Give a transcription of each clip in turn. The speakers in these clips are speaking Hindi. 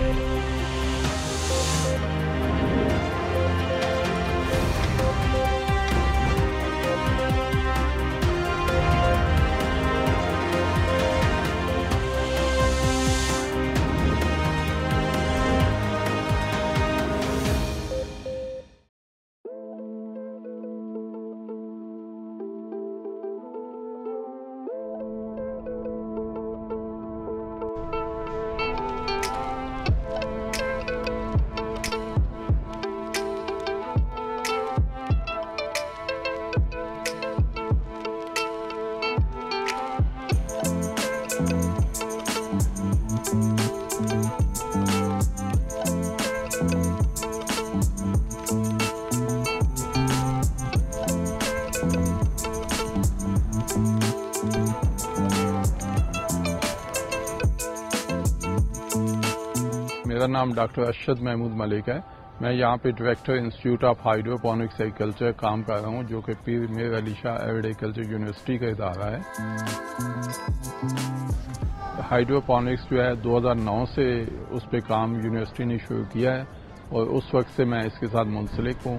मेरा नाम डॉक्टर अरशद महमूद मलिक है। मैं यहाँ पे director institute of hydroponics agriculture काम कर रहा हूँ, जो कि पीर मेर अली शाह एग्रीकल्चर यूनिवर्सिटी का इदारा है। हाइड्रोपोनिक्स जो है 2009 से उस पर काम यूनिवर्सिटी ने शुरू किया है, और उस वक्त से मैं इसके साथ मुंसलिक हूँ।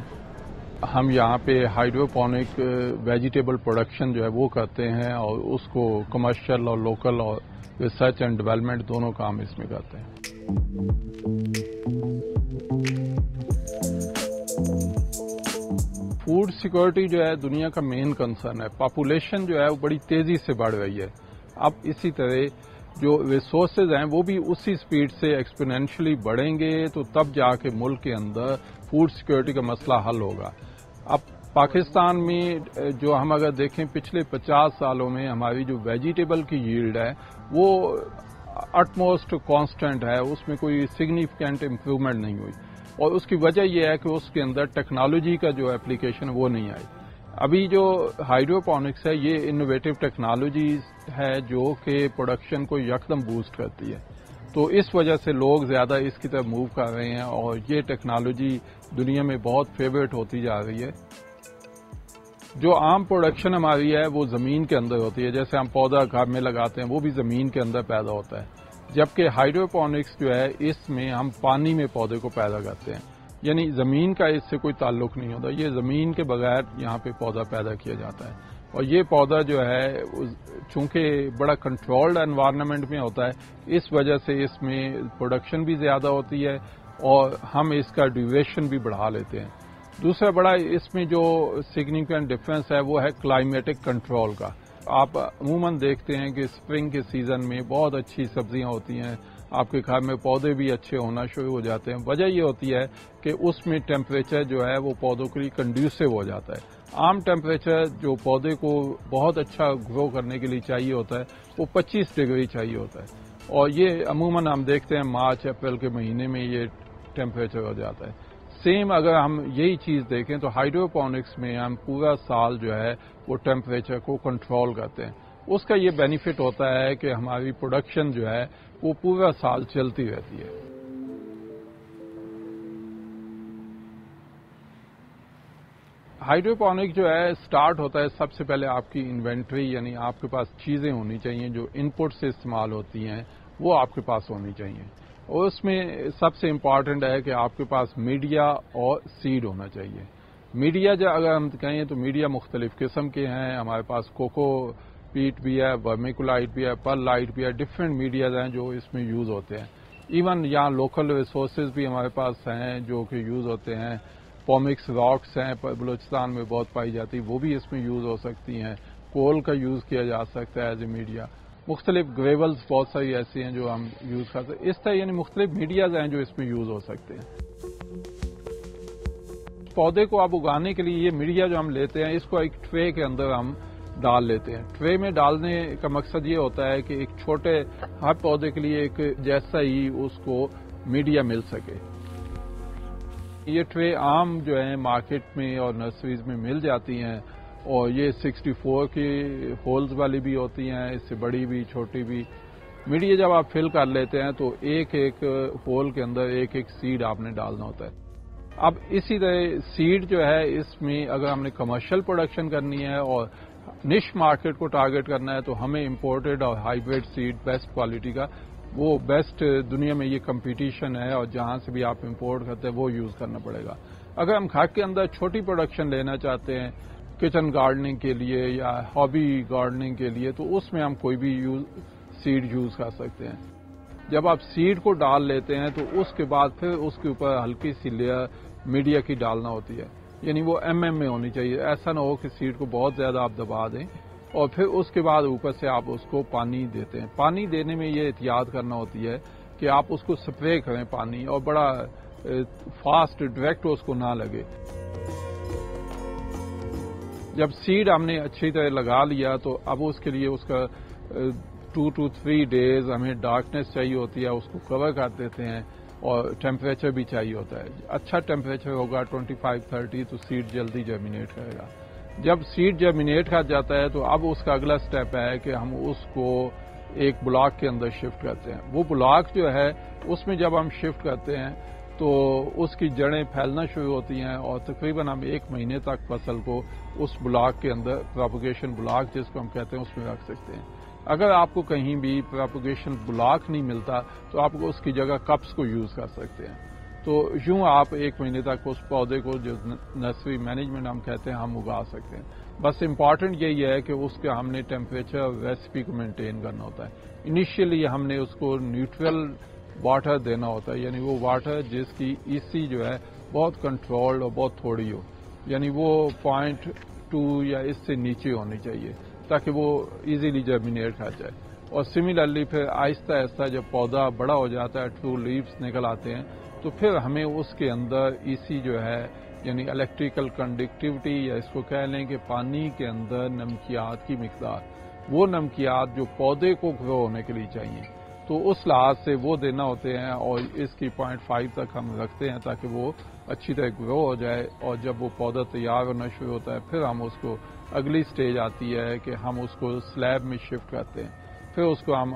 हम यहाँ पे हाइड्रोपोनिक वेजिटेबल प्रोडक्शन जो है, वो करते हैं, और उसको कमर्शियल और लोकल और रिसर्च एंड डेवलपमेंट दोनों काम इसमें करते हैं। फ़ूड सिक्योरिटी जो है, दुनिया का मेन कंसर्न है। पॉपुलेशन जो है, वो बड़ी तेज़ी से बढ़ रही है। अब इसी तरह जो रिसोर्सेज हैं, वो भी उसी स्पीड से एक्सपोनेंशियली बढ़ेंगे तो तब जाके मुल्क के अंदर फ़ूड सिक्योरिटी का मसला हल होगा। अब पाकिस्तान में, जो हम अगर देखें, पिछले 50 सालों में हमारी जो वेजिटेबल की यील्ड है, वो अटमोस्ट कांस्टेंट है, उसमें कोई सिग्निफिकेंट इम्प्रूवमेंट नहीं हुई। और उसकी वजह यह है कि उसके अंदर टेक्नोलॉजी का जो एप्लीकेशन वो नहीं आई अभी जो हाइड्रोपोनिक्स है, ये इनोवेटिव टेक्नोलॉजी है जो कि प्रोडक्शन को यकदम बूस्ट करती है। तो इस वजह से लोग ज़्यादा इसकी तरफ़ मूव कर रहे हैं और ये टेक्नोलॉजी दुनिया में बहुत फेवरेट होती जा रही है। जो आम प्रोडक्शन हमारी है, वो ज़मीन के अंदर होती है। जैसे हम पौधा घर में लगाते हैं, वो भी ज़मीन के अंदर पैदा होता है। जबकि हाइड्रोपोनिक्स जो है, इसमें हम पानी में पौधे को पैदा करते हैं। यानी ज़मीन का इससे कोई ताल्लुक नहीं होता। ये ज़मीन के बगैर यहाँ पे पौधा पैदा किया जाता है। और ये पौधा जो है चूँकि बड़ा कंट्रोल्ड एनवायरनमेंट में होता है, इस वजह से इसमें प्रोडक्शन भी ज़्यादा होती है और हम इसका ड्यूरेशन भी बढ़ा लेते हैं। दूसरा बड़ा इसमें जो सिग्निफिकेंट डिफरेंस है, वो है क्लाइमेटिक कंट्रोल का। आप अमूमन देखते हैं कि स्प्रिंग के सीज़न में बहुत अच्छी सब्ज़ियाँ होती हैं। आपके घर में पौधे भी अच्छे होना शुरू हो जाते हैं। वजह यह होती है कि उसमें टेम्परेचर जो है, वो पौधों के लिए कंड्यूसिव हो जाता है। आम टेम्परेचर जो पौधे को बहुत अच्छा ग्रो करने के लिए चाहिए होता है, वो 25 डिग्री चाहिए होता है। और ये अमूमन हम देखते हैं मार्च, अप्रैल के महीने में ये टेम्परेचर हो जाता है। सेम अगर हम यही चीज़ देखें तो हाइड्रोपोनिक्स में हम पूरा साल जो है, वो टेम्परेचर को कंट्रोल करते हैं। उसका ये बेनिफिट होता है कि हमारी प्रोडक्शन जो है, वो पूरा साल चलती रहती है। हाइड्रोपोनिक जो है स्टार्ट होता है सबसे पहले आपकी इन्वेंट्री यानी आपके पास चीज़ें होनी चाहिए, जो इनपुट से इस्तेमाल होती हैं, वो आपके पास होनी चाहिए। उसमें सबसे इंपॉर्टेंट है कि आपके पास मीडिया और सीड होना चाहिए। मीडिया जो अगर हम कहें तो मीडिया मुख्तलिफ़ किस्म के हैं। हमारे पास कोको पीट भी है वर्मिकुलाइट भी है पर लाइट भी है। डिफरेंट मीडियाज हैं जो इसमें यूज़ होते हैं। इवन यहाँ लोकल रिसोर्सेज भी हमारे पास हैं जो कि यूज़ होते हैं। पॉमिक्स रॉक्स हैं बलोचिस्तान में बहुत पाई जाती वो भी इसमें यूज़ हो सकती हैं। कोल का यूज़ किया जा सकता है एज ए मीडिया मुख्तलिफ़ ग्रेवल्स बहुत सारी ऐसी हैं जो हम यूज़ करते हैं। इस तरह यानी मुख्तलिफ़ मीडियाज हैं जो इसमें यूज़ हो सकते हैं। पौधे को आप उगाने के लिए ये मीडिया जो हम लेते हैं, इसको एक ट्रे के अंदर हम डाल लेते हैं। ट्रे में डालने का मकसद ये होता है कि एक छोटे हर पौधे के लिए एक जैसा ही उसको मीडिया मिल सके। ये ट्रे आम जो है, मार्केट में और नर्सरीज में मिल जाती हैं। और ये 64 की होल्स वाली भी होती हैं, इससे बड़ी भी, छोटी भी। मीडिया जब आप फिल कर लेते हैं तो एक एक होल के अंदर एक एक सीड आपने डालना होता है। अब इसी तरह सीड जो है, इसमें अगर हमने कमर्शियल प्रोडक्शन करनी है और निश मार्केट को टारगेट करना है तो हमें इम्पोर्टेड और हाइब्रिड सीड बेस्ट क्वालिटी का, वो बेस्ट दुनिया में ये कंपटीशन है और जहाँ से भी आप इंपोर्ट करते हैं, वो यूज़ करना पड़ेगा। अगर हम खाक के अंदर छोटी प्रोडक्शन लेना चाहते हैं किचन गार्डनिंग के लिए या हॉबी गार्डनिंग के लिए तो उसमें हम कोई भी यूज़, सीड यूज़ कर सकते हैं। जब आप सीड को डाल लेते हैं तो उसके बाद फिर उसके ऊपर हल्की सी लेयर मीडिया की डालना होती है। यानी वो एमएम में होनी चाहिए। ऐसा ना हो कि सीड को बहुत ज़्यादा आप दबा दें और फिर उसके बाद ऊपर से आप उसको पानी देते हैं। पानी देने में ये एहतियात करना होती है कि आप उसको स्प्रे करें पानी और बड़ा फास्ट डायरेक्ट उसको ना लगे। जब सीड हमने अच्छी तरह लगा लिया तो अब उसके लिए उसका टू टू थ्री डेज़ हमें डार्कनेस चाहिए होती है, उसको कवर कर देते हैं, और टेम्परेचर भी चाहिए होता है। अच्छा टेम्परेचर होगा 25 30 तो सीड जल्दी जर्मिनेट करेगा। जब सीड जर्मिनेट कर जाता है तो अब उसका अगला स्टेप है कि हम उसको एक ब्लॉक के अंदर शिफ्ट करते हैं। वो ब्लॉक जो है, उसमें जब हम शिफ्ट करते हैं तो उसकी जड़ें फैलना शुरू होती हैं और तकरीबन हम एक महीने तक फ़सल को उस ब्लॉक के अंदर प्रोपोगेशन ब्लॉक जिसको हम कहते हैं, उसमें रख सकते हैं। अगर आपको कहीं भी प्रोपोगेशन ब्लॉक नहीं मिलता तो आप उसकी जगह कप्स को यूज़ कर सकते हैं। तो यूँ आप एक महीने तक उस पौधे को जो नर्सरी मैनेजमेंट हम कहते हैं, हम उगा सकते हैं। बस इंपॉर्टेंट यही है कि उसके हमने टेम्परेचर रेसिपी को मेंटेन करना होता है। इनिशियली हमने उसको न्यूट्रल वाटर देना होता है, यानी वो वाटर जिसकी ईसी जो है, बहुत कंट्रोल्ड और बहुत थोड़ी हो। यानी वो पॉइंट टू या इससे नीचे होनी चाहिए, ताकि वो इजीली जर्मिनेट खा जाए। और सिमिलरली फिर आहिस्ता आहिस्ता जब पौधा बड़ा हो जाता है ट्रू लीव्स निकल आते हैं तो फिर हमें उसके अंदर ईसी जो है, यानी इलेक्ट्रिकल कंडक्टिविटी या इसको कह लें कि पानी के अंदर नमकियात की मकदार, वो नमकियात जो पौधे को ग्रो होने के लिए चाहिए। तो उस लिहाज से वो देना होते हैं और इसकी पॉइंट फाइव तक हम रखते हैं ताकि वो अच्छी तरह ग्रो हो जाए और जब वो पौधा तैयार होना शुरू होता है, फिर हम उसको, अगली स्टेज आती है कि हम उसको स्लैब में शिफ्ट करते हैं। फिर उसको हम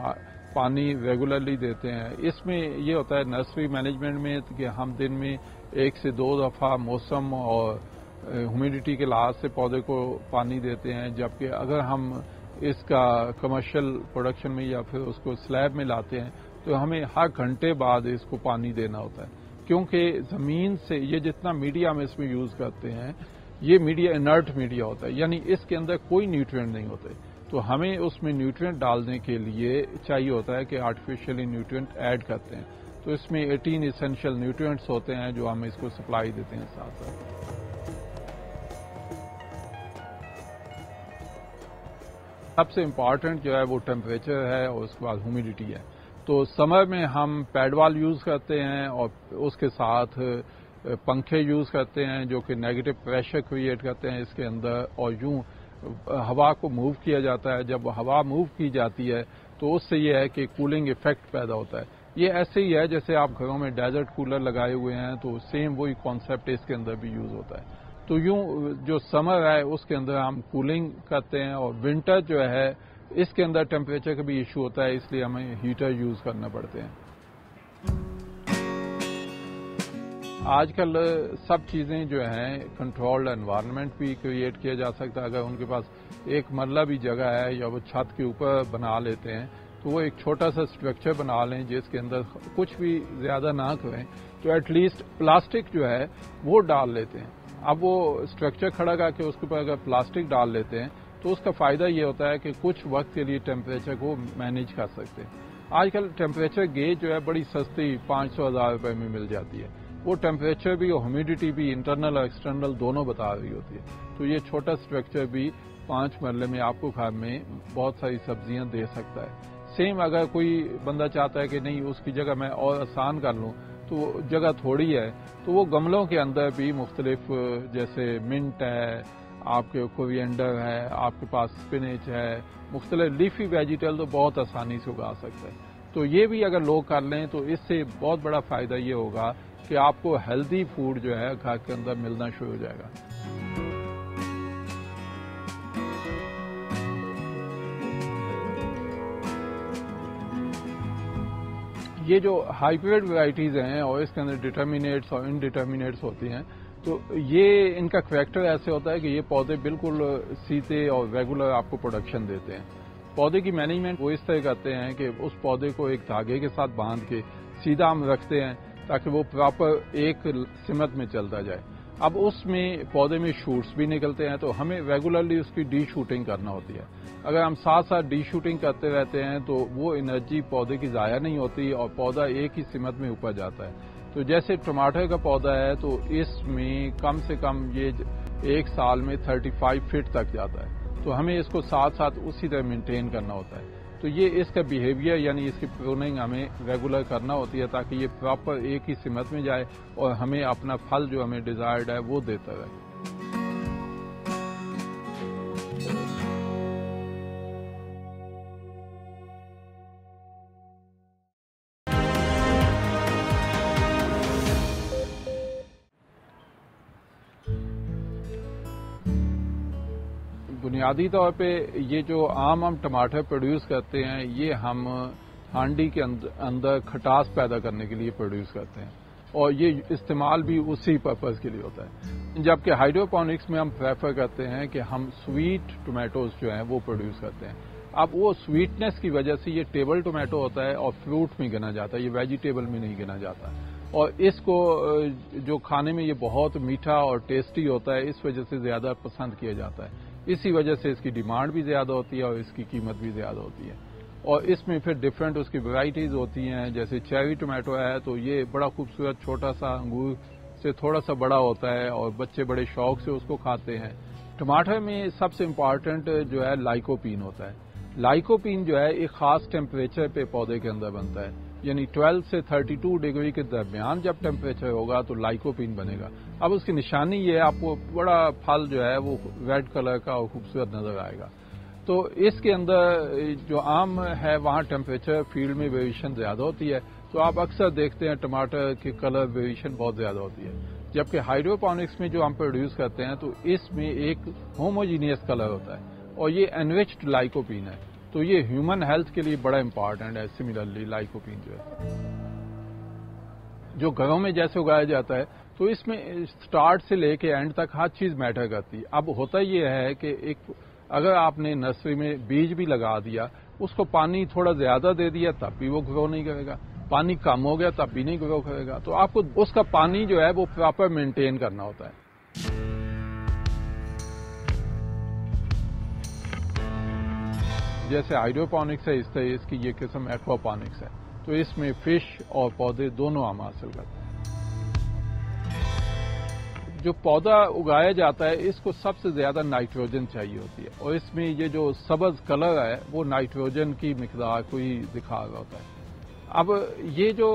पानी रेगुलरली देते हैं। इसमें ये होता है नर्सरी मैनेजमेंट में कि हम दिन में एक से दो दफ़ा मौसम और ह्यूमिडिटी के लिहाज से पौधे को पानी देते हैं, जबकि अगर हम इसका कमर्शियल प्रोडक्शन में या फिर उसको स्लैब में लाते हैं तो हमें हर घंटे बाद इसको पानी देना होता है। क्योंकि ज़मीन से ये जितना मीडिया हम इसमें यूज़ करते हैं, ये मीडिया इनर्ट मीडिया होता है, यानी इसके अंदर कोई न्यूट्रिएंट नहीं होते तो हमें उसमें न्यूट्रिएंट डालने के लिए चाहिए होता है कि आर्टिफिशियली न्यूट्रिएंट ऐड करते हैं। तो इसमें 18 इसेंशियल न्यूट्रिएंट्स होते हैं जो हम इसको सप्लाई देते हैं साथ साथ। सबसे इंपॉर्टेंट जो है वो टेम्परेचर है और उसके बाद ह्यूमिडिटी है। तो समर में हम पैडवाल यूज़ करते हैं और उसके साथ पंखे यूज़ करते हैं जो कि नेगेटिव प्रेशर क्रिएट करते हैं इसके अंदर और यूँ हवा को मूव किया जाता है। जब हवा मूव की जाती है तो उससे यह है कि कूलिंग इफ़ेक्ट पैदा होता है। ये ऐसे ही है जैसे आप घरों में डेजर्ट कूलर लगाए हुए हैं तो सेम वही कॉन्सेप्ट इसके अंदर भी यूज़ होता है। तो यूँ जो समर है उसके अंदर हम कूलिंग करते हैं और विंटर जो है, इसके अंदर टेम्परेचर का भी इशू होता है, इसलिए हमें हीटर यूज़ करना पड़ते हैं। आजकल सब चीज़ें जो हैं कंट्रोल्ड एनवायरनमेंट भी क्रिएट किया जा सकता है। अगर उनके पास एक मरला भी जगह है, या वो छत के ऊपर बना लेते हैं तो वो एक छोटा सा स्ट्रक्चर बना लें, जिसके अंदर कुछ भी ज़्यादा ना करें तो एटलीस्ट प्लास्टिक जो है, वो डाल लेते हैं। अब वो स्ट्रक्चर खड़ा करके उसके ऊपर अगर प्लास्टिक डाल लेते हैं तो उसका फ़ायदा ये होता है कि कुछ वक्त के लिए टेम्परेचर को मैनेज कर सकते हैं। आजकल टेम्परेचर गेज जो है बड़ी सस्ती पाँच सौ हज़ार रुपए में मिल जाती है। वो टेम्परेचर भी और ह्यूमिडिटी भी इंटरनल और एक्सटर्नल दोनों बता रही होती है। तो ये छोटा स्ट्रक्चर भी पाँच मरले में आपको घर में बहुत सारी सब्ज़ियाँ दे सकता है। सेम अगर कोई बंदा चाहता है कि नहीं, उसकी जगह मैं और आसान कर लूँ तो जगह थोड़ी है तो वो गमलों के अंदर भी मुख्तलिफ़, जैसे मिंट है, आपके कोरिएंडर है, आपके पास स्पिनेच है, मुख्तलिफ़ लीफी वेजिटेबल तो बहुत आसानी से उगा सकते हैं। तो ये भी अगर लोग कर लें तो इससे बहुत बड़ा फ़ायदा ये होगा कि आपको हेल्दी फ़ूड जो है घर के अंदर मिलना शुरू हो जाएगा। ये जो हाइब्रिड वेराइटीज़ हैं और इसके अंदर डिटर्मिनेट्स और इनडिटर्मिनेट्स होती हैं तो ये इनका करैक्टर ऐसे होता है कि ये पौधे बिल्कुल सीते और रेगुलर आपको प्रोडक्शन देते हैं। पौधे की मैनेजमेंट वो इस तरह करते हैं कि उस पौधे को एक धागे के साथ बाँध के सीधा हम रखते हैं ताकि वो प्रॉपर एक सिमत में चलता जाए। अब उसमें पौधे में शूट्स भी निकलते हैं तो हमें रेगुलरली उसकी डी शूटिंग करना होती है। अगर हम साथ साथ डी शूटिंग करते रहते हैं तो वो एनर्जी पौधे की ज़ाया नहीं होती और पौधा एक ही सिमत में ऊपर जाता है। तो जैसे टमाटर का पौधा है तो इसमें कम से कम ये एक साल में 35 फीट तक जाता है। तो हमें इसको साथ साथ उसी तरह मेंटेन करना होता है। तो ये इसका बिहेवियर यानी इसकी प्रूनिंग हमें रेगुलर करना होती है ताकि ये प्रॉपर एक ही सिमत में जाए और हमें अपना फल जो हमें डिजायर्ड है, वो देता रहे। बुनियादी तौर पे ये जो आम हम टमाटर प्रोड्यूस करते हैं, ये हम हांडी के अंदर खटास पैदा करने के लिए प्रोड्यूस करते हैं। और ये इस्तेमाल भी उसी पर्पज के लिए होता है। जबकि हाइड्रोपोनिक्स में हम प्रेफर करते हैं कि हम स्वीट टोमेटोज जो हैं, वो प्रोड्यूस करते हैं। अब वो स्वीटनेस की वजह से ये टेबल टोमेटो होता है और फ्रूट में गिना जाता है, ये वेजिटेबल में नहीं गिना जाता। और इसको, जो खाने में ये बहुत मीठा और टेस्टी होता है, इस वजह से ज़्यादा पसंद किया जाता है। इसी वजह से इसकी डिमांड भी ज़्यादा होती है और इसकी कीमत भी ज़्यादा होती है। और इसमें फिर डिफरेंट उसकी वेराइटीज होती हैं, जैसे चेरी टोमेटो है तो ये बड़ा खूबसूरत छोटा सा अंगूर से थोड़ा सा बड़ा होता है और बच्चे बड़े शौक से उसको खाते हैं। टमाटर में सबसे इंपॉर्टेंट जो है लाइकोपीन होता है। लाइकोपीन जो है एक खास टेम्परेचर पे पौधे के अंदर बनता है। यानी 12 से 32 डिग्री के दरमियान जब टेम्परेचर होगा तो लाइकोपिन बनेगा। अब उसकी निशानी ये आपको बड़ा फल जो है वो रेड कलर का और खूबसूरत नज़र आएगा। तो इसके अंदर जो आम है, वहाँ टेम्परेचर फ़ील्ड में वेरिएशन ज़्यादा होती है। तो आप अक्सर देखते हैं टमाटर के कलर वेरिएशन बहुत ज़्यादा होती है। जबकि हाइड्रोपोनिक्स में जो हम प्रोड्यूस करते हैं तो इसमें एक होमोजीनियस कलर होता है और ये एनरिच्ड लाइकोपिन है। तो ये ह्यूमन हेल्थ के लिए बड़ा इंपॉर्टेंट है सिमिलरली लाइकोपिन जो है। जो घरों में जैसे उगाया जाता है तो इसमें स्टार्ट से लेके एंड तक हर चीज़ मैटर करती है। अब होता यह है कि एक, अगर आपने नर्सरी में बीज भी लगा दिया, उसको पानी थोड़ा ज़्यादा दे दिया, तब भी वो ग्रो नहीं करेगा। पानी कम हो गया, तब भी नहीं ग्रो करेगा। तो आपको उसका पानी जो है, वो प्रॉपर मेंटेन करना होता है। जैसे हाइड्रोपोनिक्स है इस तरह इसकी ये किस्म एक्वापोनिक्स है। तो इसमें फ़िश और पौधे दोनों हम हासिल करते हैं। जो पौधा उगाया जाता है, इसको सबसे ज़्यादा नाइट्रोजन चाहिए होती है। और इसमें ये जो सबज कलर है, वो नाइट्रोजन की मकदार को ही दिखा रहा होता है। अब ये जो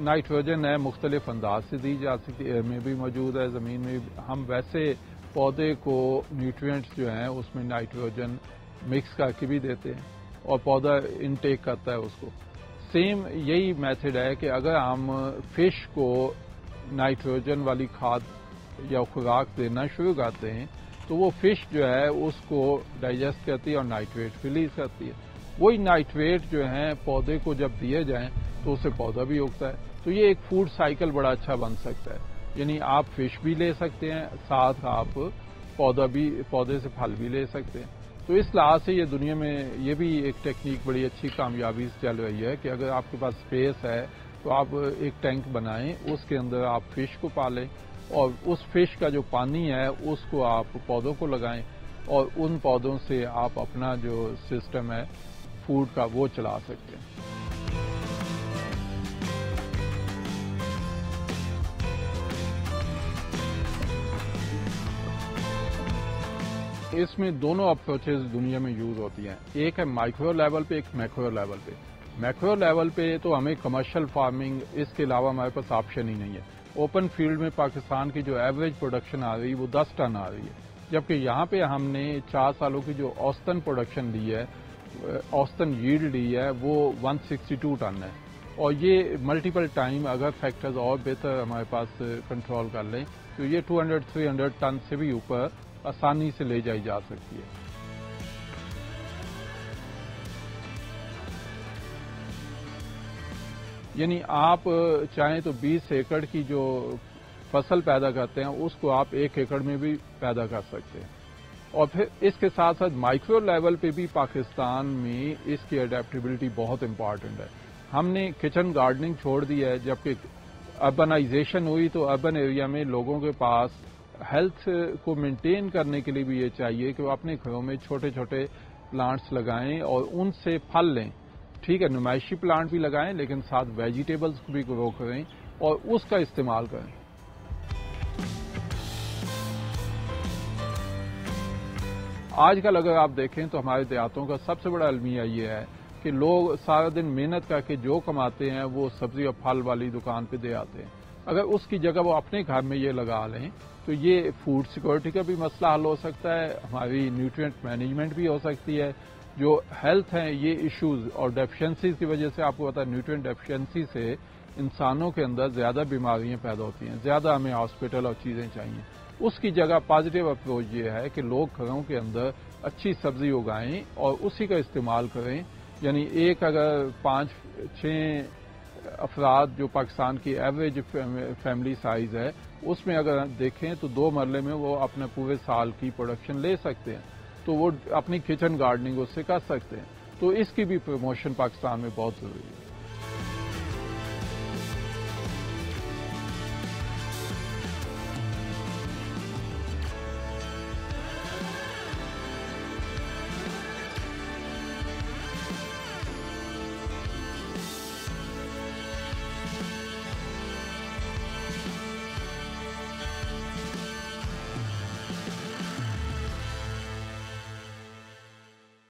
नाइट्रोजन है, मुख्तलिफ़ अंदाज से दी जा सकती है। में भी मौजूद है, ज़मीन में हम वैसे पौधे को न्यूट्रिएंट्स जो हैं, उसमें नाइट्रोजन मिक्स करके भी देते हैं और पौधा इनटेक करता है उसको। सेम यही मेथड है कि अगर हम फ़िश को नाइट्रोजन वाली खाद या खुराक देना शुरू करते हैं तो वो फ़िश जो है उसको डाइजेस्ट करती है और नाइट्रेट रिलीज़ करती है। वही नाइट्रेट जो है पौधे को जब दिए जाए तो उससे पौधा भी उगता है। तो ये एक फ़ूड साइकिल बड़ा अच्छा बन सकता है। यानी आप फ़िश भी ले सकते हैं, साथ आप पौधा भी, पौधे से फल भी ले सकते हैं। तो इस लिहाज से ये दुनिया में ये भी एक टेक्निक बड़ी अच्छी कामयाबी चल रही है कि अगर आपके पास स्पेस है तो आप एक टैंक बनाएँ, उसके अंदर आप फ़िश को पालें और उस फ़िश का जो पानी है, उसको आप पौधों को लगाएँ और उन पौधों से आप अपना जो सिस्टम है फ़ूड का वो चला सकते हैं। इसमें दोनों अप्रोचेज दुनिया में यूज़ होती हैं। एक है माइक्रो लेवल पे, एक मैक्रो लेवल पे। मैक्रो लेवल पे तो हमें कमर्शियल फ़ार्मिंग इसके अलावा हमारे पास ऑप्शन ही नहीं है। ओपन फ़ील्ड में पाकिस्तान की जो एवरेज प्रोडक्शन आ रही है, वो दस टन आ रही है। जबकि यहाँ पे हमने चार सालों की जो औस्तन प्रोडक्शन ली है, औस्तन यील्ड ली है, वो 162 टन है। और ये मल्टीपल टाइम अगर फैक्टर्स और बेहतर हमारे पास कंट्रोल कर लें तो ये 200 300 टन से भी ऊपर आसानी से ले जाई जा सकती है। यानी आप चाहें तो 20 एकड़ की जो फ़सल पैदा करते हैं, उसको आप एक एकड़ में भी पैदा कर सकते हैं। और फिर इसके साथ साथ माइक्रो लेवल पे भी पाकिस्तान में इसकी अडेप्टेबिलिटी बहुत इंपॉर्टेंट है। हमने किचन गार्डनिंग छोड़ दी है, जबकि अर्बनाइजेशन हुई तो अर्बन एरिया में लोगों के पास हेल्थ को मेंटेन करने के लिए भी ये चाहिए कि वो अपने घरों में छोटे छोटे प्लांट्स लगाएँ और उनसे फल लें। ठीक है, नुमाइशी प्लांट भी लगाएँ, लेकिन साथ वेजिटेबल्स को भी ग्रो करें और उसका इस्तेमाल करें। आजकल अगर आप देखें तो हमारे देहातों का सबसे बड़ा अलमिया ये है कि लोग सारा दिन मेहनत करके जो कमाते हैं, वो सब्ज़ी और फल वाली दुकान पे दे आते हैं। अगर उसकी जगह वो अपने घर में ये लगा लें तो ये फ़ूड सिक्योरिटी का भी मसला हल हो सकता है, हमारी न्यूट्रिएंट मैनेजमेंट भी हो सकती है। जो हेल्थ है, ये इश्यूज़ और डेफिशिएंसीज की वजह से आपको पता है न्यूट्रिएंट डेफिशिएंसी से इंसानों के अंदर ज़्यादा बीमारियाँ पैदा होती हैं, ज़्यादा हमें हॉस्पिटल और चीज़ें चाहिए। उसकी जगह पॉजिटिव अप्रोच ये है कि लोग घरों के अंदर अच्छी सब्ज़ी उगाएँ और उसी का इस्तेमाल करें। यानी एक अगर पाँच, छह अफराद जो पाकिस्तान की एवरेज फैमिली साइज़ है, उसमें अगर देखें तो दो मरले में वो अपने पूरे साल की प्रोडक्शन ले सकते हैं। तो वो अपनी किचन गार्डनिंग उससे कर सकते हैं। तो इसकी भी प्रमोशन पाकिस्तान में बहुत ज़रूरी है।